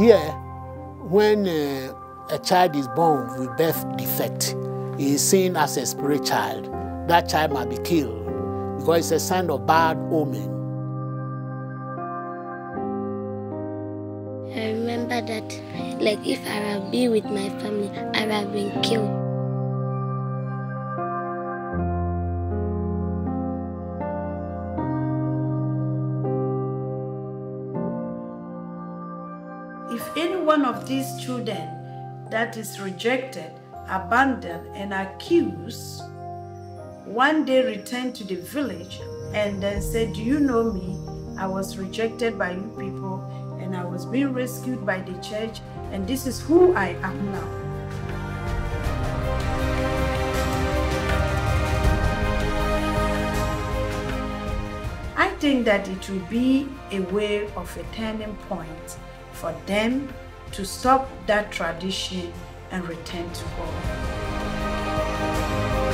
Here, when uh, a child is born with birth defect, he is seen as a spirit child. That child might be killed because it's a sign of bad omen. I remember that, like, if I had be with my family, I would have been killed. Any one of these children that is rejected, abandoned, and accused, one day return to the village and then say, Do you know me? I was rejected by you people and I was being rescued by the church, and this is who I am now. I think that it will be a way of a turning point for them to stop that tradition and return to God.